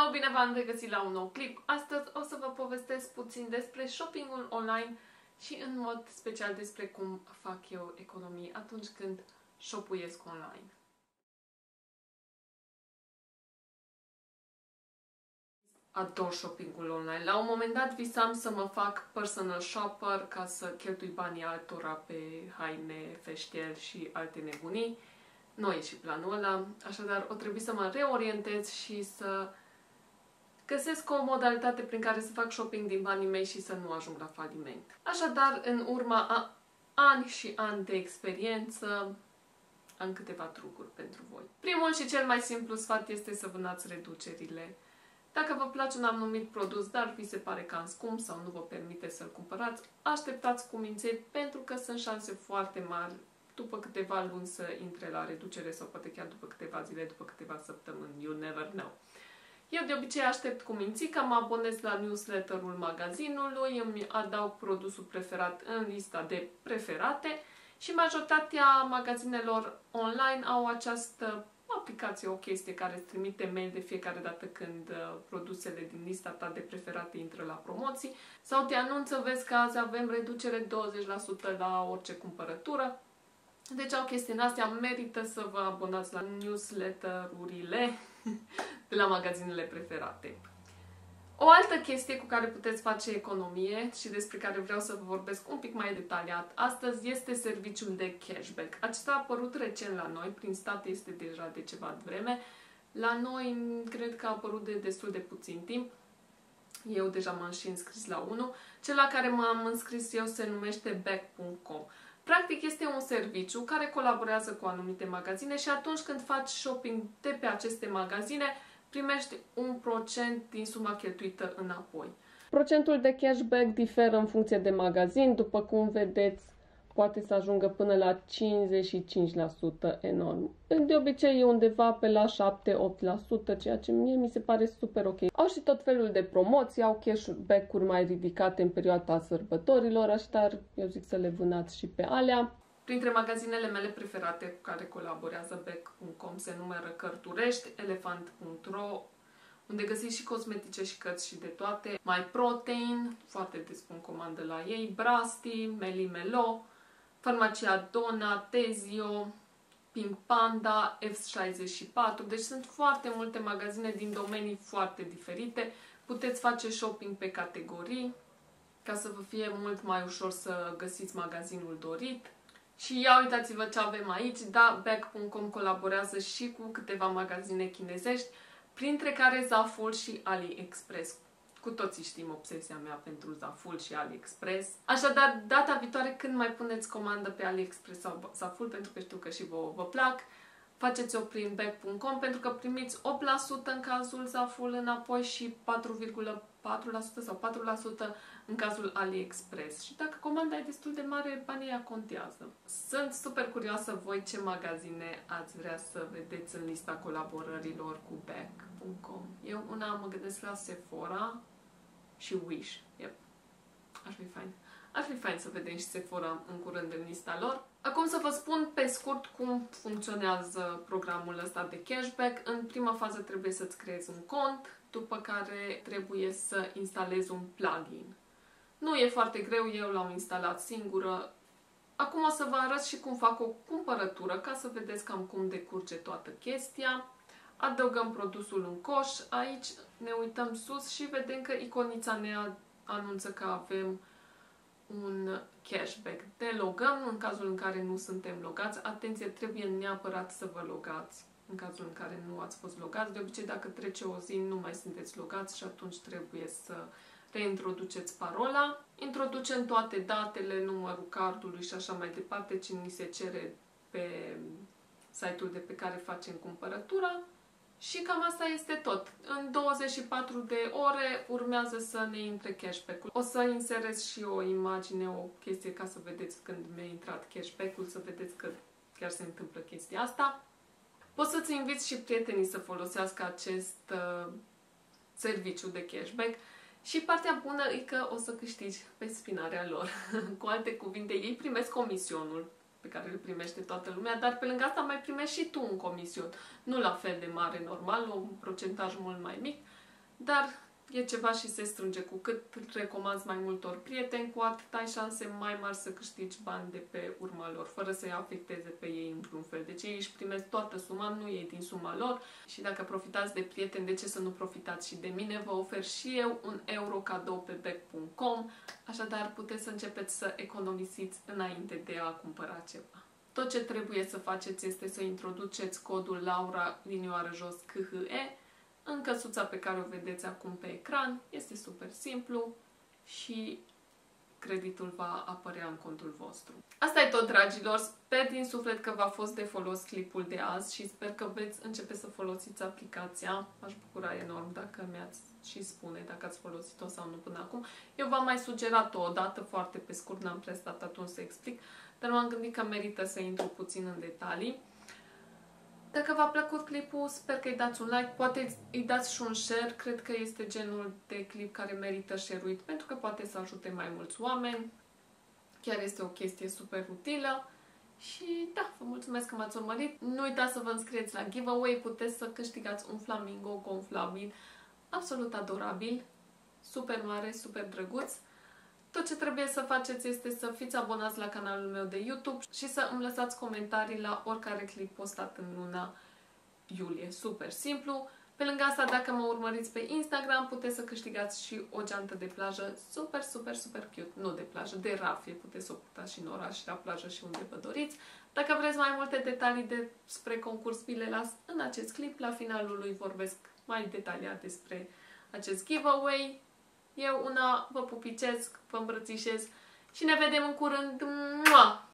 Hello, bine v-am regăsit la un nou clip. Astăzi o să vă povestesc puțin despre shoppingul online și în mod special despre cum fac eu economii atunci când shopuiesc online. Ador shoppingul online. La un moment dat visam să mă fac personal shopper ca să cheltui banii altora pe haine, feștiel și alte nebunii. Nu e și planul ăla, așadar o trebuie să mă reorientez și să găsesc o modalitate prin care să fac shopping din banii mei și să nu ajung la faliment. Așadar, în urma a ani și ani de experiență, am câteva trucuri pentru voi. Primul și cel mai simplu sfat este să vânați reducerile. Dacă vă place un anumit produs, dar vi se pare cam scump sau nu vă permite să-l cumpărați, așteptați cu minței pentru că sunt șanse foarte mari după câteva luni să intre la reducere sau poate chiar după câteva zile, după câteva săptămâni. You never know. Eu de obicei aștept cu mințica, mă abonez la newsletterul magazinului, îmi adaug produsul preferat în lista de preferate și majoritatea magazinelor online au această aplicație, o chestie care îți trimite mail de fiecare dată când uh, produsele din lista ta de preferate intră la promoții sau te anunță, vezi că azi avem reducere 20% la orice cumpărătură. Deci au chestii în astea, merită să vă abonați la newsletterurile de la magazinele preferate. O altă chestie cu care puteți face economie și despre care vreau să vă vorbesc un pic mai detaliat astăzi este serviciul de cashback. Acesta a apărut recent la noi, prin state este deja de ceva vreme. La noi cred că a apărut de destul de puțin timp. Eu deja m-am și înscris la unul. Cel la care m-am înscris eu se numește back.com. Practic este un serviciu care colaborează cu anumite magazine și atunci când faci shopping de pe aceste magazine, primești un procent din suma cheltuită înapoi. Procentul de cashback diferă în funcție de magazin, după cum vedeți, poate să ajungă până la 55% enorm. De obicei e undeva pe la 7-8%, ceea ce mie mi se pare super ok. Au și tot felul de promoții, au cashback-uri mai ridicate în perioada sărbătorilor, așadar eu zic să le vânați și pe alea. Printre magazinele mele preferate cu care colaborează Beck.com se numără Cărturești, Elefant.ro, unde găsiți și cosmetice și cărți și de toate, My Protein, foarte des pun comandă la ei, Brasti, Melimelo, Farmacia Dona, Tezio, Pink Panda, F64, deci sunt foarte multe magazine din domenii foarte diferite. Puteți face shopping pe categorii, ca să vă fie mult mai ușor să găsiți magazinul dorit. Și ia uitați-vă ce avem aici, da, Back.com colaborează și cu câteva magazine chinezești, printre care Zaful și AliExpress. Cu toții știm obsesia mea pentru Zaful și AliExpress. Așadar, data viitoare când mai puneți comandă pe AliExpress sau Zaful, pentru că știu că și vă, vă plac, faceți-o prin back.com pentru că primiți 8% în cazul Zaful înapoi și 4,4% sau 4% în cazul AliExpress. Și dacă comanda e destul de mare, banii ea contează. Sunt super curioasă voi ce magazine ați vrea să vedeți în lista colaborărilor cu back.com. Eu una mă gândesc la Sephora și Wish. Yep. Ar fi fain. Ar fi fain să vedem și Sephora în curând în lista lor. Acum să vă spun pe scurt cum funcționează programul ăsta de cashback. În prima fază trebuie să-ți creezi un cont, după care trebuie să instalezi un plugin. Nu e foarte greu, eu l-am instalat singură. Acum o să vă arăt și cum fac o cumpărătură, ca să vedeți cam cum decurge toată chestia. Adăugăm produsul în coș, aici ne uităm sus și vedem că iconița ne anunță că avem un cashback. Ne logăm în cazul în care nu suntem logați. Atenție, trebuie neapărat să vă logați în cazul în care nu ați fost logați. De obicei, dacă trece o zi, nu mai sunteți logați și atunci trebuie să reintroduceți parola. Introducem toate datele, numărul cardului și așa mai departe, ce ni se cere pe site-ul de pe care facem cumpărătura. Și cam asta este tot. În 24 de ore urmează să ne intre cashback-ul. O să inserez și o imagine, o chestie ca să vedeți când mi-a intrat cashback-ul, să vedeți că chiar se întâmplă chestia asta. Poți să-ți inviți și prietenii să folosească acest uh, serviciu de cashback. Și partea bună e că o să câștigi pe spinarea lor. Cu alte cuvinte, ei primesc comisionul pe care îl primește toată lumea, dar pe lângă asta mai primești și tu un comision. Nu la fel de mare, normal, un procentaj mult mai mic, dar e ceva și se strânge. Cu cât recomanzi mai multor prieteni, cu atât ai șanse mai mari să câștigi bani de pe urma lor, fără să-i afecteze pe ei într-un fel. Deci ei își primesc toată suma, nu ei din suma lor și dacă profitați de prieteni, de ce să nu profitați și de mine? Vă ofer și eu un euro cadou pe bec.com, așadar puteți să începeți să economisiți înainte de a cumpăra ceva. Tot ce trebuie să faceți este să introduceți codul Laura linioară jos KHE în căsuța pe care o vedeți acum pe ecran. Este super simplu și creditul va apărea în contul vostru. Asta e tot, dragilor. Sper din suflet că v-a fost de folos clipul de azi și sper că veți începe să folosiți aplicația. M-aș bucura enorm dacă mi-ați și spune dacă ați folosit-o sau nu până acum. Eu v-am mai sugerat-o o dată foarte pe scurt, n-am prestat atunci să explic, dar m-am gândit că merită să intru puțin în detalii. Dacă v-a plăcut clipul, sper că îi dați un like, poate îi dați și un share, cred că este genul de clip care merită share-uit, pentru că poate să ajute mai mulți oameni. Chiar este o chestie super utilă. Și da, vă mulțumesc că m-ați urmărit. Nu uitați să vă înscrieți la giveaway, puteți să câștigați un flamingo gonflabil absolut adorabil, super mare, super drăguț. Tot ce trebuie să faceți este să fiți abonați la canalul meu de YouTube și să îmi lăsați comentarii la oricare clip postat în luna iulie. Super simplu. Pe lângă asta, dacă mă urmăriți pe Instagram, puteți să câștigați și o geantă de plajă super, super, super cute. Nu de plajă, de rafie. Puteți să o putați și în oraș, la plajă și unde vă doriți. Dacă vreți mai multe detalii despre concurs, vi le las în acest clip. La finalul lui vorbesc mai detaliat despre acest giveaway. Eu una vă pupicesc, vă îmbrățișez și ne vedem în curând. Mua!